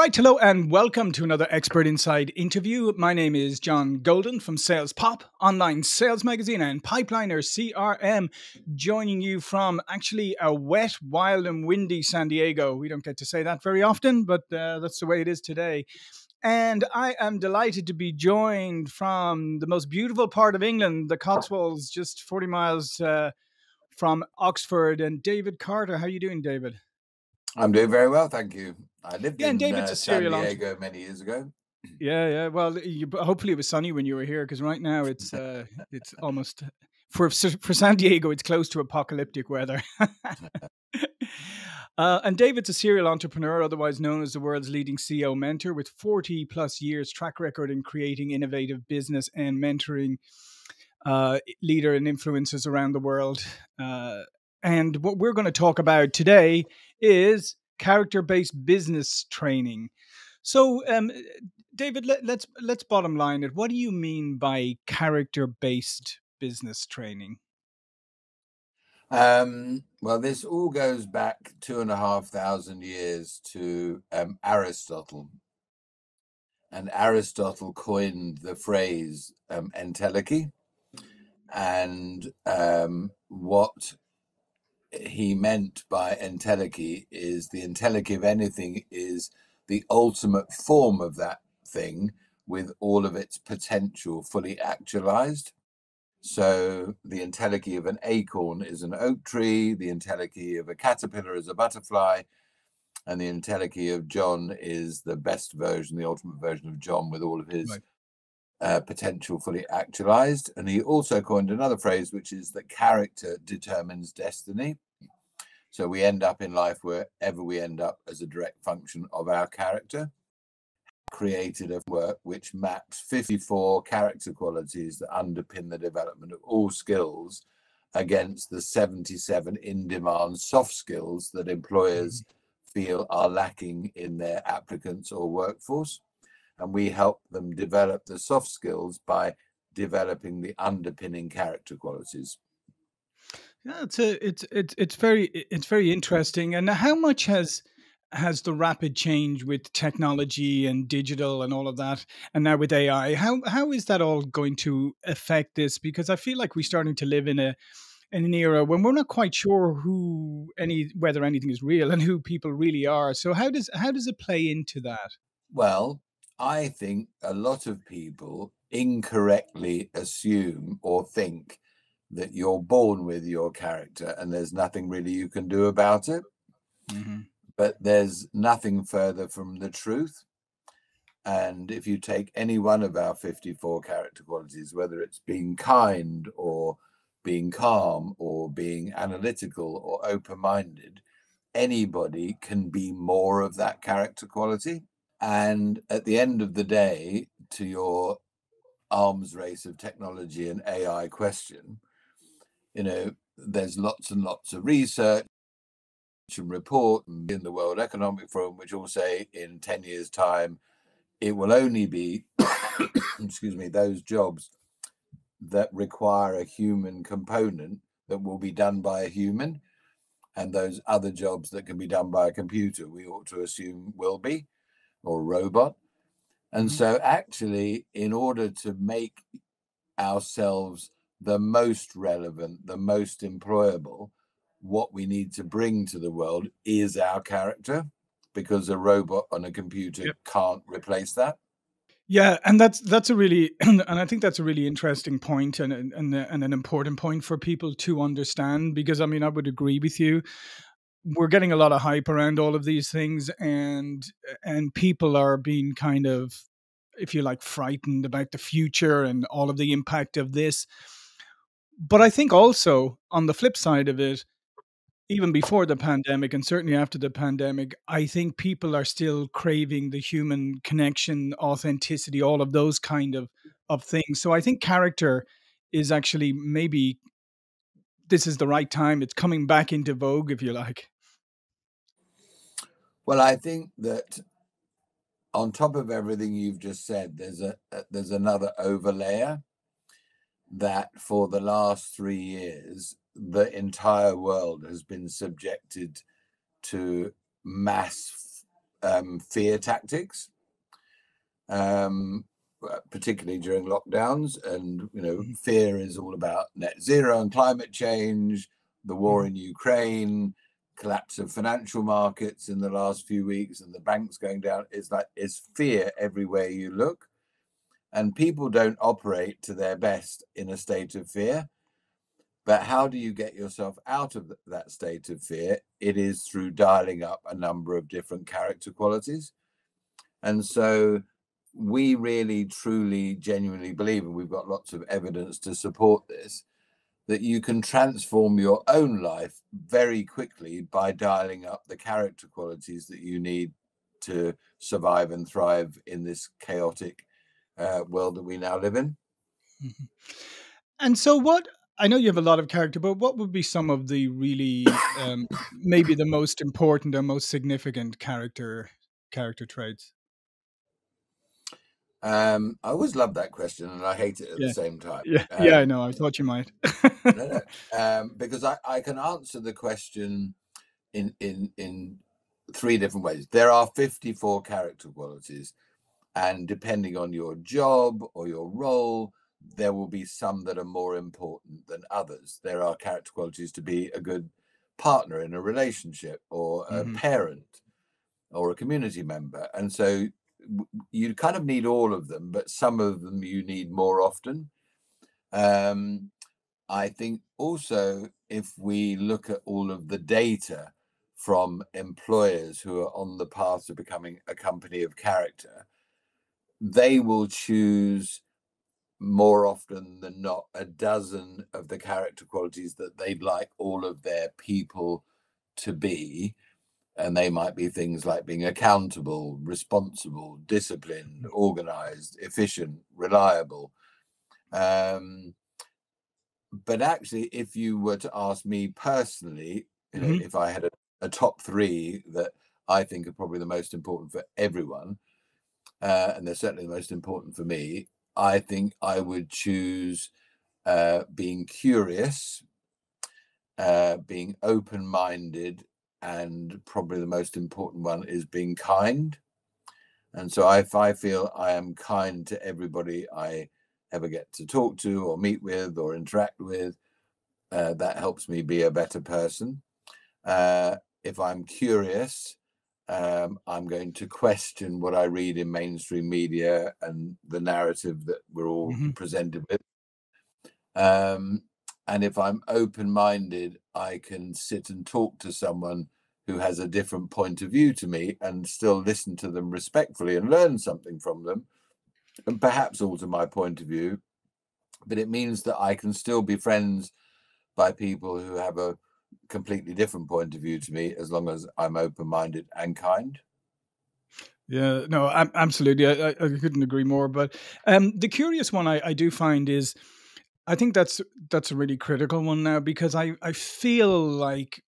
right, hello and welcome to another Expert Insights interview. My name is John Golden from SalesPOP, online sales magazine, and Pipeliner CRM, joining you from actually a wet, wild, and windy San Diego. We don't get to say that very often, but uh, that's the way it is today. And I am delighted to be joined from the most beautiful part of England, the Cotswolds, just 40 miles uh, from Oxford. And David Carter, how are you doing, David? I'm doing very well, thank you. I lived Yeah, in and David's uh, San serial Diego many years ago. Yeah, yeah. Well, you, hopefully it was sunny when you were here, because right now it's uh, it's almost for for San Diego, it's close to apocalyptic weather. uh, and David's a serial entrepreneur, otherwise known as the world's leading CEO mentor, with forty plus years track record in creating innovative business and mentoring uh, leader and influencers around the world. Uh, and what we're going to talk about today is character based business training. So, um, David, let, let's let's bottom line it. What do you mean by character based business training? Um, well, this all goes back two and a half thousand years to um, Aristotle. And Aristotle coined the phrase um, entelechy. And um, what he meant by entelechy is the entelechy of anything is the ultimate form of that thing with all of its potential fully actualized. So the entelechy of an acorn is an oak tree, the entelechy of a caterpillar is a butterfly, and the entelechy of John is the best version, the ultimate version of John with all of his Right. Uh, potential fully actualized. And he also coined another phrase, which is that character determines destiny. So we end up in life wherever we end up as a direct function of our character. Created a work which maps 54 character qualities that underpin the development of all skills against the 77 in demand soft skills that employers feel are lacking in their applicants or workforce. And we help them develop the soft skills by developing the underpinning character qualities. Yeah, it's a, it's it's it's very it's very interesting. And how much has has the rapid change with technology and digital and all of that, and now with AI, how how is that all going to affect this? Because I feel like we're starting to live in a in an era when we're not quite sure who any whether anything is real and who people really are. So how does how does it play into that? Well, I think a lot of people incorrectly assume or think that you're born with your character and there's nothing really you can do about it. Mhm. But there's nothing further from the truth. And if you take any one of our 54 character qualities, whether it's being kind or being calm or being analytical or open minded, anybody can be more of that character quality. And at the end of the day, to your arms race of technology and AI question, you know, there's lots and lots of research and report in the World Economic Forum, which all say in 10 years' time, it will only be, excuse me, those jobs that require a human component that will be done by a human. And those other jobs that can be done by a computer, we ought to assume will be, or robot. And Mhm. so, actually, in order to make ourselves the most relevant, the most employable, what we need to bring to the world is our character because a robot on a computer Yep. can't replace that. Yeah, and that's that's a really and I think that's a really interesting point and and and an important point for people to understand because I mean I would agree with you. We're getting a lot of hype around all of these things and and people are being kind of if you like frightened about the future and all of the impact of this. But I think also on the flip side of it even before the pandemic and certainly after the pandemic, I think people are still craving the human connection, authenticity, all of those kind of of things. So I think character is actually maybe this is the right time. It's coming back into vogue, if you like. Well, I think that on top of everything you've just said, there's a a- there's another overlayer that for the last three years, the entire world has been subjected to mass um, fear tactics, um, particularly during lockdowns. And you know, mm-hmm. fear is all about net zero and climate change, the war mm-hmm. in Ukraine, collapse of financial markets in the last few weeks, and the banks going down. It's like it's fear everywhere you look, and people don't operate to their best in a state of fear but how do you get yourself out of that state of fear? It is through dialing up a number of different character qualities. And so we really, truly, genuinely believe, and we've got lots of evidence to support this, that you can transform your own life very quickly by dialing up the character qualities that you need to survive and thrive in this chaotic uh, world that we now live in. Mm-hmm. And so, what I know you have a lot of character, but what would be some of the really um, maybe the most important or most significant character character traits? Um, I always love that question, and I hate it at yeah. the same time. Yeah, um, yeah, I know. I thought you might. no, no. Um, because I, I can answer the question in in in three different ways. There are fifty four character qualities, and depending on your job or your role, there will be some that are more important than others. There are character qualities to be a good partner in a relationship or a mm-hmm. parent or a community member. And so you kind of need all of them, but some of them you need more often. Um, I think also if we look at all of the data from employers who are on the path to becoming a company of character, they will choose more often than not a dozen of the character qualities that they'd like all of their people to be and they might be things like being accountable responsible disciplined organized efficient reliable um, but actually if you were to ask me personally you know, mm-hmm. if i had a, a, top three that i think are probably the most important for everyone uh, and they're certainly the most important for me I think I would choose uh, being curious, uh, being open minded, and probably the most important one is being kind. And so, if I feel I am kind to everybody I ever get to talk to, or meet with, or interact with, uh, that helps me be a better person. Uh, if I'm curious, um, I'm going to question what I read in mainstream media and the narrative that we're all mm-hmm. presented with. Um, and if I'm open minded, I can sit and talk to someone who has a different point of view to me and still listen to them respectfully and learn something from them and perhaps alter my point of view. But it means that I can still be friends by people who have a completely different point of view to me as long as I'm open minded and kind. Yeah, no, absolutely. I, I, couldn't agree more. But um, the curious one I, I do find is, I think that's that's a really critical one now because I I feel like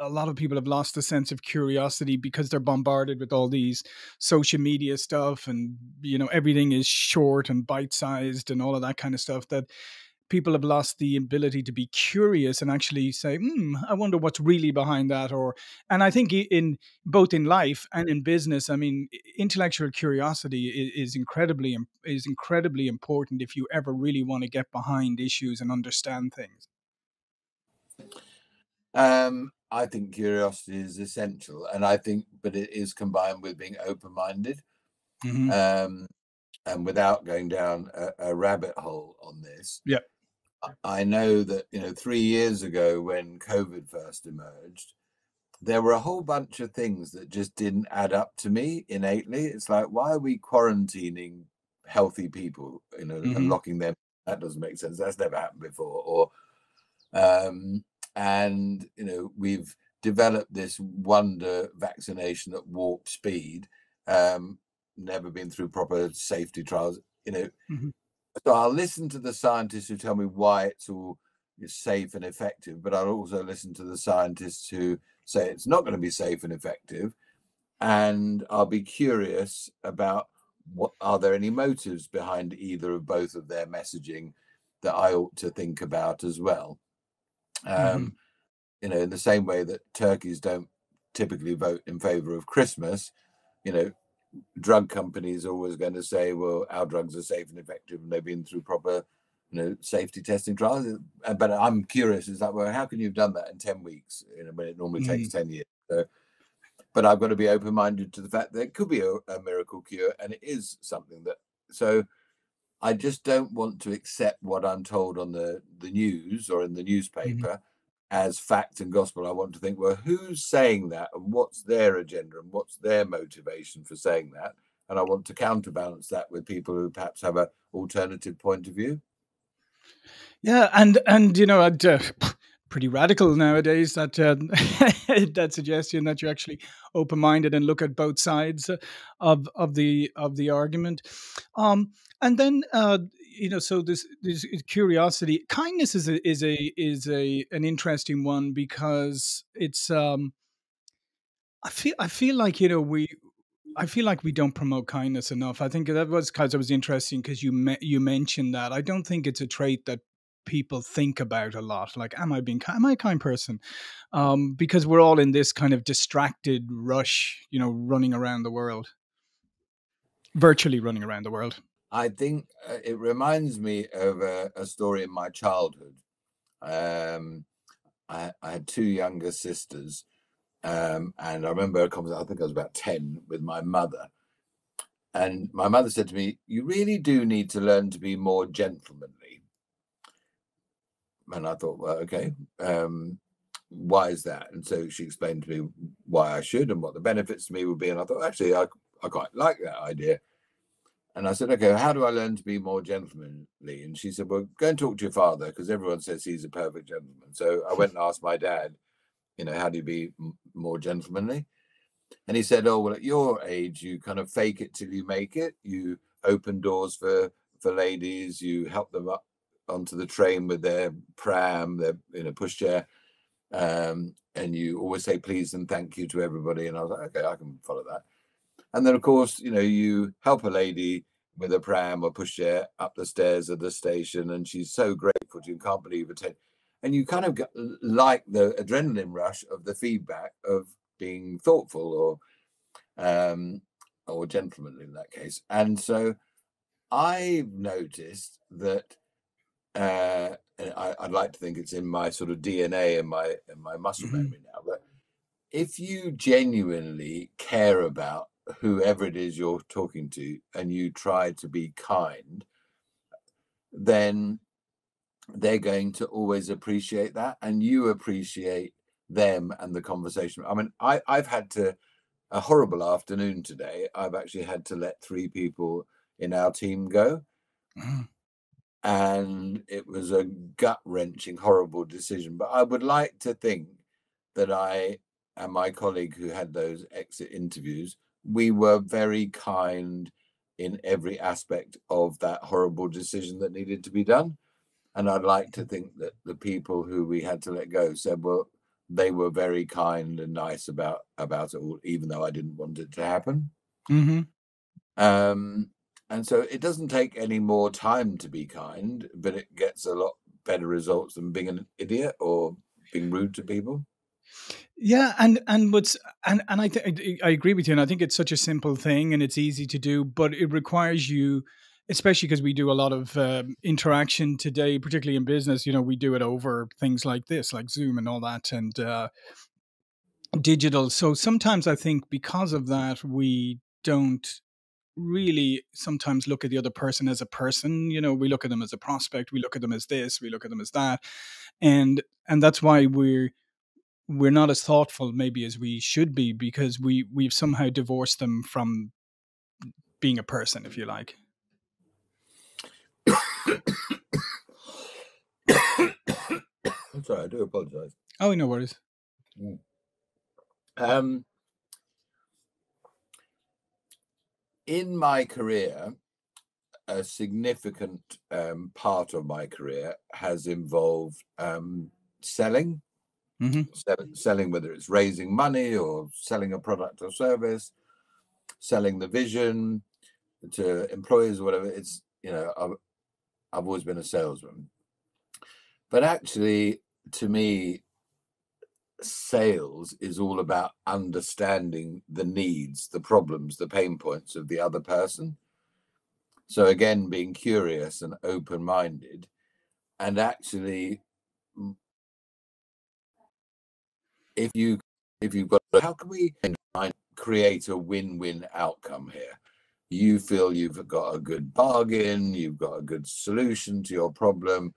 a lot of people have lost the sense of curiosity because they're bombarded with all these social media stuff and you know everything is short and bite sized and all of that kind of stuff that people have lost the ability to be curious and actually say, hmm, I wonder what's really behind that. Or, and I think in both in life and in business, I mean, intellectual curiosity is, incredibly is incredibly important if you ever really want to get behind issues and understand things. Um, I think curiosity is essential, and I think, but it is combined with being open-minded. Mm-hmm. Um, and without going down a, a, rabbit hole on this, yeah, I know that you know three years ago when COVID first emerged, there were a whole bunch of things that just didn't add up to me innately. It's like why are we quarantining healthy people, you know, mm-hmm. and locking them? That doesn't make sense. That's never happened before. Or um, and you know we've developed this wonder vaccination at warp speed. Um, never been through proper safety trials. You know, mm-hmm. So I'll listen to the scientists who tell me why it's all safe and effective, but I'll also listen to the scientists who say it's not going to be safe and effective. And I'll be curious about what are there any motives behind either of both of their messaging that I ought to think about as well. Um, mm-hmm. You know, in the same way that turkeys don't typically vote in favor of Christmas, you know, drug companies are always going to say, well, our drugs are safe and effective and they've been through proper, you know, safety testing trials. Uh, but I'm curious, is that, well, how can you have done that in 10 weeks, you know, when it normally mm. takes 10 years? So, but I've got to be open minded to the fact that it could be a, a miracle cure and it is something that, so I just don't want to accept what I'm told on the, the news or in the mm-hmm. newspaper. Mm as fact and gospel. I want to think, well, who's saying that and what's their agenda and what's their motivation for saying that? And I want to counterbalance that with people who perhaps have an alternative point of view. Yeah, and and you know, I'd, uh, pretty radical nowadays that uh, that suggestion that you're actually open-minded and look at both sides of of the of the argument. Um, and then uh, you know so this this curiosity kindness is a is a is a an interesting one because it's um i feel i feel like you know we I feel like we don't promote kindness enough. I think that was because it was interesting because you me- you mentioned that. I don't think it's a trait that people think about a lot. Like, am I being am I a kind person? Um, because we're all in this kind of distracted rush, you know, running around the world, virtually running around the world. I think uh, it reminds me of a, a story in my childhood. Um, I, I, had two younger sisters, um, and I remember a conversation, I think I was about 10, with my mother. And my mother said to me, You really do need to learn to be more gentlemanly. And I thought, Well, okay. Um, why is that? And so she explained to me why I should and what the benefits to me would be. And I thought, actually, I, I quite like that idea. And I said, okay, how do I learn to be more gentlemanly? And she said, well, go and talk to your father because everyone says he's a perfect gentleman. So I went and asked my dad, you know, how do you be more gentlemanly? And he said, oh, well, at your age, you kind of fake it till you make it. You open doors for for ladies. You help them up onto the train with their pram, their in a pushchair, um, and you always say please and thank you to everybody. And I was like, okay, I can follow that. And then, of course, you know, you help a lady with a pram or pushchair up the stairs of the station, and she's so grateful to you, can't believe it. And you kind of get, like the adrenaline rush of the feedback of being thoughtful or um, or gentlemanly in that case. And so I've noticed that uh, I, would like to think it's in my sort of DNA and my my muscle mm-hmm. memory now. But if you genuinely care about whoever it is you're talking to and you try to be kind, then they're going to always appreciate that and you appreciate them and the conversation. I mean, I, I've had to a horrible afternoon today. I've actually had to let three people in our team go. Mm. And it was a gut wrenching, horrible decision. But I would like to think that I and my colleague who had those exit interviews we were very kind in every aspect of that horrible decision that needed to be done. And I'd like to think that the people who we had to let go said, well, they were very kind and nice about about it all, even though I didn't want it to happen. Mm-hmm. Um, and so it doesn't take any more time to be kind, but it gets a lot better results than being an idiot or being rude to people. Yeah, and and what's and and I th- I agree with you, and I think it's such a simple thing, and it's easy to do, but it requires you, especially because we do a lot of um, interaction today, particularly in business. You know, we do it over things like this, like Zoom and all that, and uh, digital. So sometimes I think because of that, we don't really sometimes look at the other person as a person you know we look at them as a prospect we look at them as this we look at them as that and and that's why we're we're not as thoughtful maybe as we should be because we we've somehow divorced them from being a person if you like. I'm sorry i do apologize. Oh no worries. Mm. um in my career a significant um, part of my career has involved um, selling mm-hmm. sell, selling whether it's raising money or selling a product or service, selling the vision to employers or whatever. It's you know I've, I've always been a salesman, but actually to me sales is all about understanding the needs, the problems, the pain points of the other person. So again, being curious and open-minded, and actually, if you if you've got how can we create a win-win outcome here? You feel you've got a good bargain, you've got a good solution to your problem,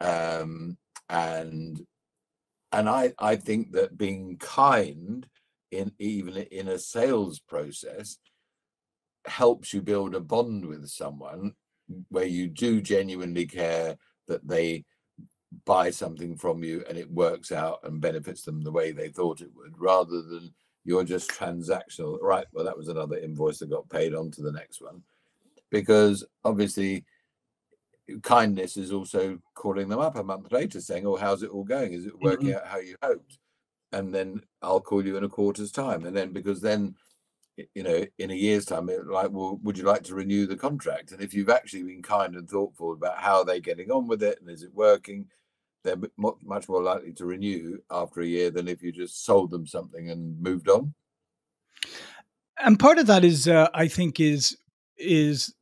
um, and and I I think that being kind in even in a sales process helps you build a bond with someone where you do genuinely care that they buy something from you and it works out and benefits them the way they thought it would rather than you're just transactional right well that was another invoice that got paid on to the next one. Because obviously kindness is also calling them up a month later saying oh how's it all going? Is it working mm-hmm. out how you hoped? And then i'll call you in a quarter's time. And then because then you know in a year's time like well would you like to renew the contract? And if you've actually been kind and thoughtful about how they're getting on with it and is it working they're much more likely to renew after a year than if you just sold them something and moved on. And part of that is uh, i think is is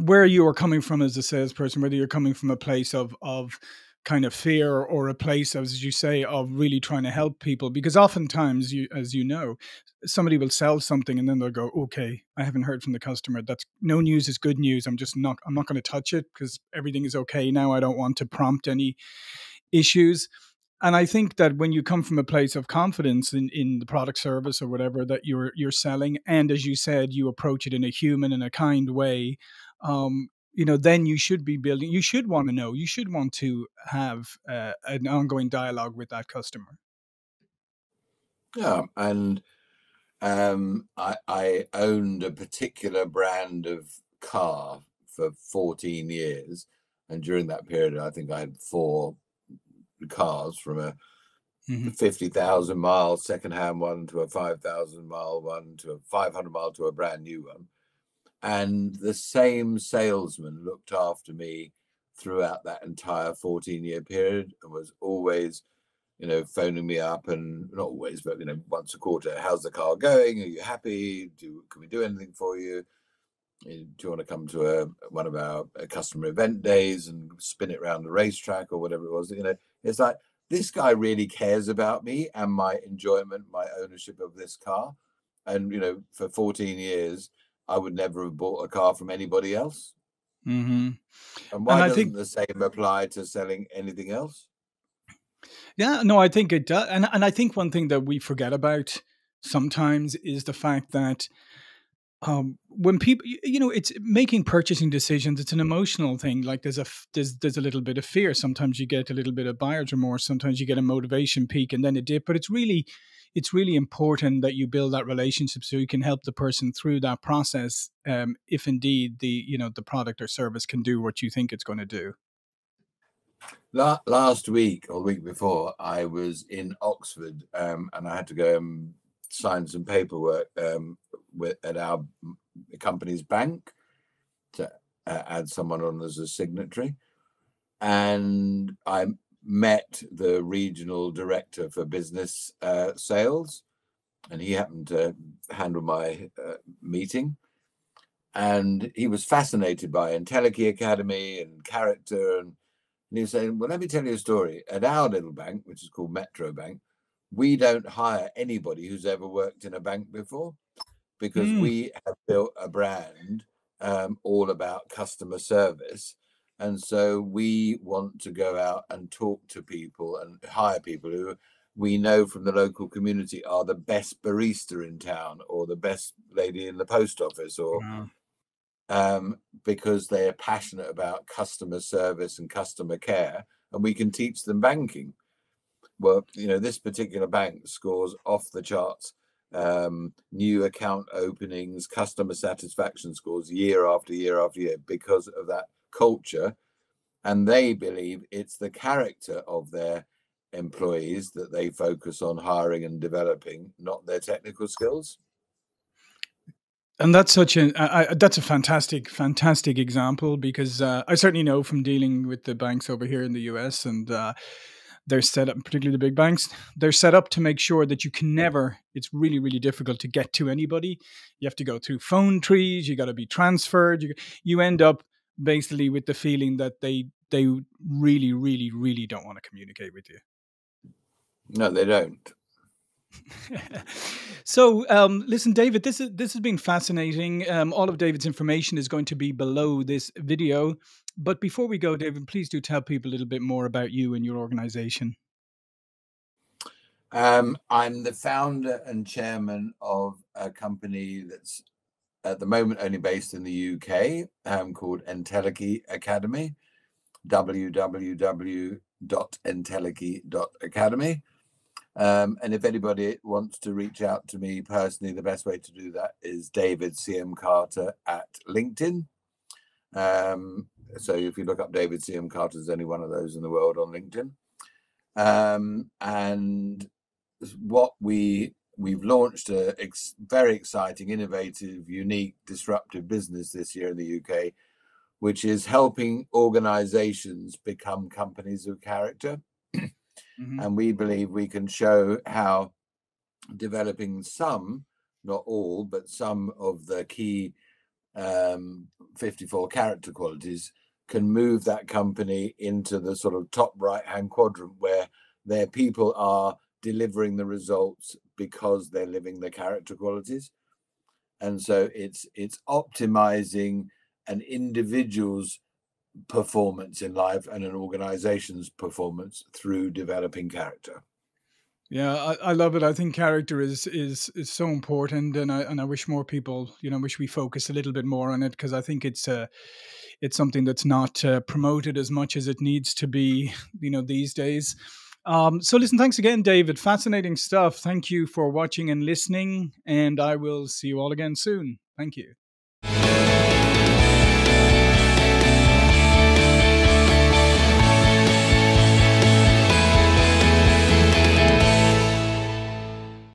where you are coming from as a salesperson whether you're coming from a place of of kind of fear or a place as you say of really trying to help people because oftentimes you as you know somebody will sell something and then they'll go okay i haven't heard from the customer. That's no news is good news. I'm just not i'm not going to touch it because everything is okay now. I don't want to prompt any issues. And i think that when you come from a place of confidence in, in the product service or whatever that you're you're selling and as you said you approach it in a human and a kind way um, you know then you should be building you should want to know you should want to have uh, an ongoing dialogue with that customer yeah and um, I, I owned a particular brand of car for 14 years and during that period i think i had four cars from a mm-hmm. 50,000 mile second-hand one to a 5,000 mile one to a 500 mile to a brand new one and the same salesman looked after me throughout that entire 14 year period and was always you know phoning me up and not always but you know once a quarter how's the car going? Are you happy? Do can we do anything for you? Do you want to come to a one of our uh, customer event days and spin it around the racetrack or whatever it was? You know it's like this guy really cares about me and my enjoyment my ownership of this car. And you know for 14 years I would never have bought a car from anybody else. Mm-hmm. And why and doesn't think, the same apply to selling anything else? Yeah, no, I think it does. And, and I think one thing that we forget about sometimes is the fact that um, when people, you know, it's making purchasing decisions. It's an emotional thing. Like there's a there's there's a little bit of fear. Sometimes you get a little bit of buyer's remorse. Sometimes you get a motivation peak and then a dip. But it's really it's really important that you build that relationship so you can help the person through that process um, if indeed the you know the product or service can do what you think it's going to do last week or week before i was in oxford um, and i had to go and sign some paperwork um, with, at our company's bank to uh, add someone on as a signatory. And i met the regional director for business uh, sales, and he happened to handle my uh, meeting. And he was fascinated by Entelechy Academy and character. And, and he was saying, Well, let me tell you a story. At our little bank, which is called Metro Bank, we don't hire anybody who's ever worked in a bank before because mm. we have built a brand um, all about customer service and so we want to go out and talk to people and hire people who we know from the local community are the best barista in town or the best lady in the post office or um, because they're passionate about customer service and customer care and we can teach them banking. Well you know this particular bank scores off the charts um, new account openings customer satisfaction scores year after year after year because of that culture and they believe it's the character of their employees that they focus on hiring and developing not their technical skills and that's such a I, that's a fantastic fantastic example because uh, I certainly know from dealing with the banks over here in the US and uh, they're set up, particularly the big banks, they're set up to make sure that you can never, it's really, really difficult to get to anybody. You have to go through phone trees, you got to be transferred. You, you end up basically with the feeling that they, they really, really, really don't want to communicate with you. No, they don't. so um, listen david this is this has been fascinating um, all of david's information is going to be below this video but before we go david please do tell people a little bit more about you and your organization um, i'm the founder and chairman of a company that's at the moment only based in the uk um, called entelechy academy www.entelechy.academy um, and if anybody wants to reach out to me personally, the best way to do that is David CM Carter at LinkedIn. Um, so if you look up David CM Carter, there's only one of those in the world on LinkedIn. Um, and what we we've launched a ex- very exciting, innovative, unique, disruptive business this year in the UK, which is helping organizations become companies of character. Mm-hmm. And we believe we can show how developing some, not all, but some of the key um, 54 character qualities can move that company into the sort of top right hand quadrant where their people are delivering the results because they're living the character qualities and so it's it's optimizing an individual's performance in life and an organization's performance through developing character. Yeah, I, I, love it. I think character is is is so important, and I and I wish more people, you know, wish we focus a little bit more on it because I think it's uh, it's something that's not uh, promoted as much as it needs to be, you know, these days. Um, so listen, thanks again, David. Fascinating stuff. Thank you for watching and listening, and I will see you all again soon. Thank you.